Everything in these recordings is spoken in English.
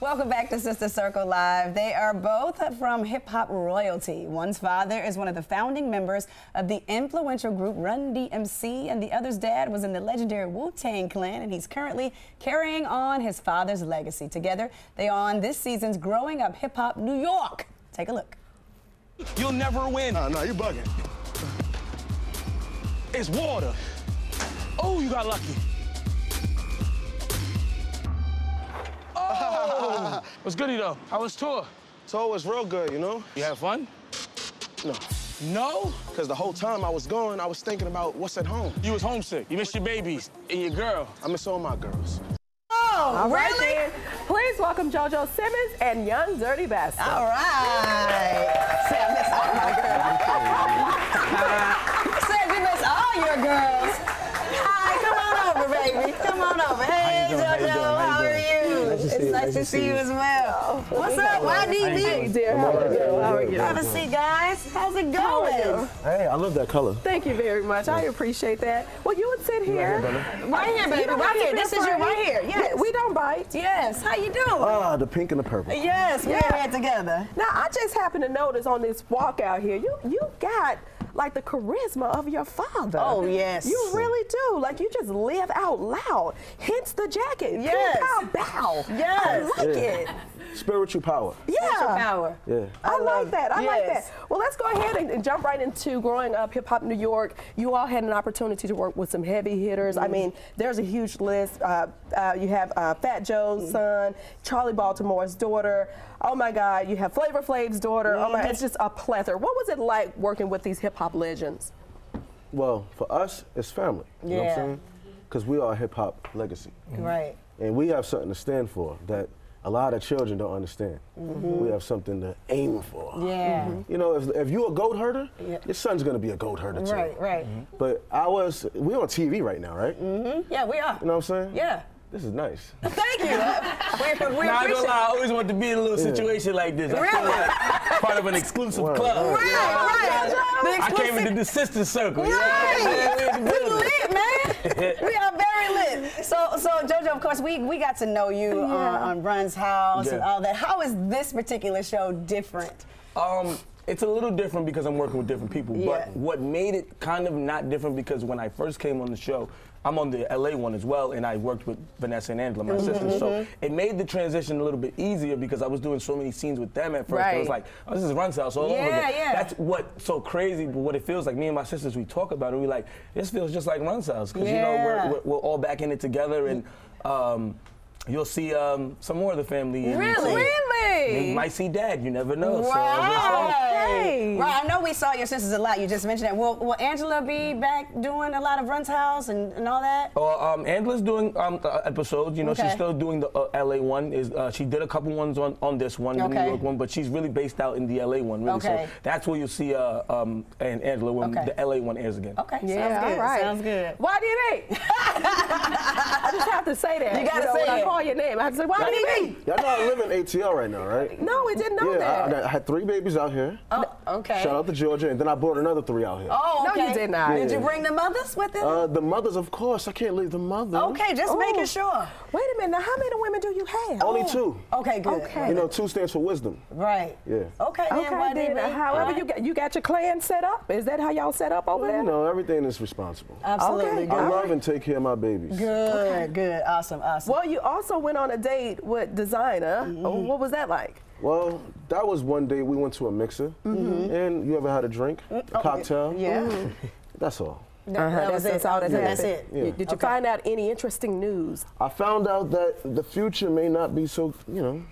Welcome back to Sister Circle Live. They are both from hip hop royalty. One's father is one of the founding members of the influential group Run DMC, and the other's dad was in the legendary Wu Tang Clan, and he's currently carrying on his father's legacy. Together, they are on this season's Growing Up Hip Hop New York. Take a look. You'll never win. Nah, nah, you bugging. It's water. Oh, you got lucky. Oh, what's goody though? How was tour? Tour was real good, you know? You had fun? No. No? Because the whole time I was going, I was thinking about what's at home. You was homesick. You missed your babies and your girl. I miss all my girls. Oh, All right, really? then. Please welcome JoJo Simmons and Young Dirty Bastard. All right. Said I miss all my girls. Said you miss all your girls. Hi, come on over, baby. Come on over. Hey, you doing? How you JoJo, doing? How how you are doing? you? Nice to see you. nice to see you as well. What's up, Hey, YDB? dear. How are you? How are you? Have a seat, guys. How's it How are you? going? Hey, I love that color. Thank you very much. I appreciate that. Well, you would sit here. Right here, baby. You don't Right here. This is your right here. Yes. We, we don't bite. Yes. How you doing? Ah, the pink and the purple. yes, we're Yeah. here together. Now, I just happened to notice on this walk out here, you you got like the charisma of your father. Oh, yes. You really do. Like you just live out loud. Hence the jacket. Yes. Pew, pow, bow. Yes. I like Yeah. it. Spiritual power. Yeah. Power. Yeah. I, love- like that. I like that. Well, let's go ahead and, and jump right into growing up hip hop New York. You all had an opportunity to work with some heavy hitters. Mm-hmm. I mean, there's a huge list. Uh, uh, you have uh, Fat Joe's Mm-hmm. son, Charli Baltimore's daughter. Oh my God, you have Flavor Flav's daughter. Oh Mm-hmm. my, it's just a plethora. What was it like working with these hip hop legends? Well, for us, it's family. You know what Yeah. I'm saying? Because we are a hip hop legacy. Right. And we have something to stand for that a lot of children don't understand. We have something to aim for. Mm-hmm. Yeah. You know, if, if you're a goat herder, Yeah. your son's gonna be a goat herder too. Right, right. But I was, we're on TV right now, right? Mhm. Yeah, we are. You know what I'm saying? Yeah. This is nice. Thank you. we, we Now, I gonna lie, I always want to be in a little situation like this. I feel Really? Like part of an exclusive Word, club. word. Right, right. The I came exclusive- into the sister circle. you know what Right. I'm? We in the We building. lit, man. we are very lit. So, so JoJo, of course, we, we got to know you on, on Run's House and all that. How is this particular show different? Um, it's a little different because I'm working with different people. Yeah. But what made it kind of not different because when I first came on the show, I'm on the LA one as well, and I worked with Vanessa and Angela, my Mm-hmm, sisters. So it made the transition a little bit easier because I was doing so many scenes with them at first. I was like, oh, this is Run's house all over again. yeah. That's what's so crazy, but what it feels like. Me and my sisters, we talk about it. We like, this feels just like Run's house because you know we're, we're, we're all back in it together, and um, you'll see um, some more of the family. in it. Really? Really? You might see Dad. You never know. So it's Right. I know we saw your sisters a lot. You just mentioned that. Will, will Angela be back doing a lot of Run's House and, and all that? Uh, um, Angela's doing um, uh, episodes. You know, Okay. she's still doing the uh, LA one. Is uh, she did a couple ones on, on this one, the New York one, but she's really based out in the LA one. Really, Okay. so that's where you'll see uh, um, and Angela when Okay. the LA one airs again. Okay. Yeah, sounds good. all right. Sounds good. Why did they? I just have to say that. You gotta know, say when I call your name. I have to say, why did they? Y'all know I live in ATL right now, right? No, we didn't know yeah, that. I, I had three babies out here. Oh, okay. Shout out to Georgia, and then I brought another three out here. Oh, No, you did not. Did you bring the mothers with them? Uh, the mothers, of course. I can't leave the mothers. okay, just Oh. making sure. Wait a minute. Now, how many women do you have? Only two. Okay, good. Okay. You know, two stands for wisdom. Right. Yeah. Okay, then, Okay, YDB. then. However, All you got you got your clan set up. Is that how y'all set up over Well, there? you know, everything is responsible. Absolutely. Okay. Good. I love and take care of my babies. Good, good. Awesome, awesome. Well, you also went on a date with designer. Mm-hmm. Oh, What was that like? Well, that was one day we went to a mixer, Mm-hmm. and you ever had a drink, mm, a oh, cocktail? Mm-hmm. yeah. That's all. That- uh-huh, that was That's all that That's it. Yeah. Did you Okay. find out any interesting news? I found out that the future may not be so, you know,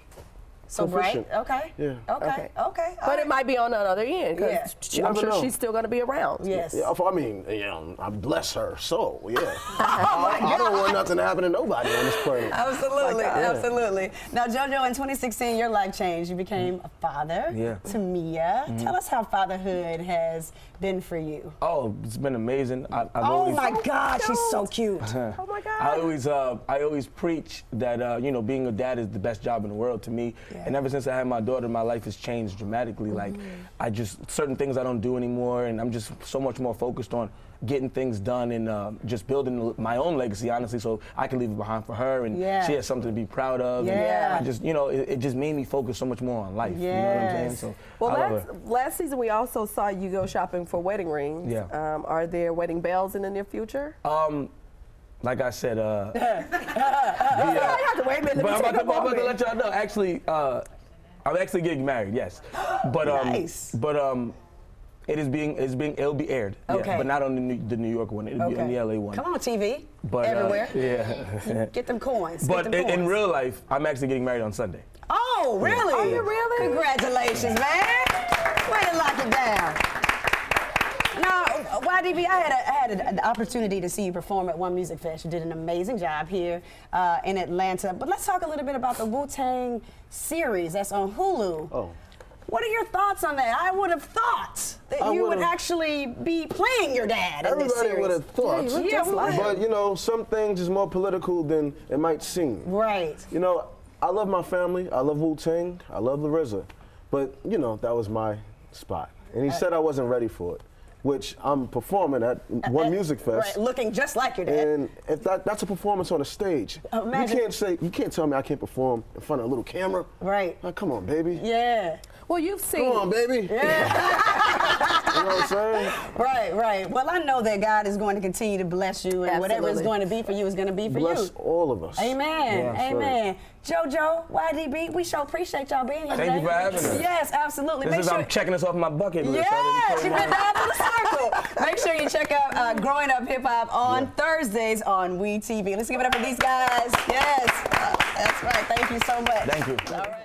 So bright. Proficient. Okay. Yeah. Okay. Okay. Okay. all But it might be on the other end Yeah. because You I'm sure know. she's still going to be around. Yes. Yeah, I mean, you know, I bless her soul. Yeah. Oh I, I don't want nothing to happen to nobody on this planet. Absolutely, oh God. absolutely. Now, JoJo, in 2016, your life changed. You became a father Yeah. to Mia. Mm-hmm. Tell us how fatherhood has been for you. Oh, it's been amazing. I, I've Oh always, my God, she's so cute. cute. Oh my God. I always, uh, I always preach that uh, you know being a dad is the best job in the world to me. And ever since I had my daughter, my life has changed dramatically. Like, I just certain things I don't do anymore, and I'm just so much more focused on getting things done and uh, just building my own legacy, honestly, so I can leave it behind for her, and Yeah. she has something to be proud of. and Yeah. I just, you know, it, it just made me focus so much more on life. You know what I'm saying? So Well, last, last season we also saw you go shopping for wedding rings. Yeah. Um, are there wedding bells in the near future? Um, like I said, uh, I have to wait a minute. but I'm about, to, I'm about to let y'all know. Actually, uh, I'm actually getting married. Yes, but um, Nice. but um, it is being it's being it'll be aired. yeah, Okay. but not on the New, the New York one. It'll be on the LA one. Come on, TV. But uh, Everywhere. yeah. Get them coins. but them in, in real life, I'm actually getting married on Sunday. Oh, really? Are you really? Congratulations, man. Way to lock it down. Now, YDB, I had, a, I had a, an opportunity to see you perform at One Music Fest. You did an amazing job here uh, in Atlanta. But let's talk a little bit about the Wu Tang series that's on Hulu. Oh. What are your thoughts on that? I would have thought that I you would actually be playing your dad in this Everybody would have thought. Yeah, you like but you know, some things is more political than it might seem. Right. You know, I love my family. I love Wu Tang. I love the RZA. But you know, that was my spot, and he said I wasn't ready for it, which I'm performing at One Music Fest. Right, looking just like your dad. And if that, that's a performance on a stage, you can't say you can't tell me I can't perform in front of a little camera. Right. Like, come on, baby. yeah. Well, you've seen. Come on, baby. you know what I'm saying? Right, right. Well, I know that God is going to continue to bless you, and whatever is going to be for you is going to be for Bless you. all of us. Amen. Yeah, sure. Amen. JoJo, YDB, we sure appreciate y'all being here Thank you today. for having us. Yes, absolutely. This Make is sure. I'm checking this off my bucket list. Yes, I you didn't went put down to the circle. Make sure you check out uh, Growing Up Hip Hop on Thursdays on We TV. Let's give it up for these guys. Yes, Uh, that's right. Thank you so much. Thank you. All right.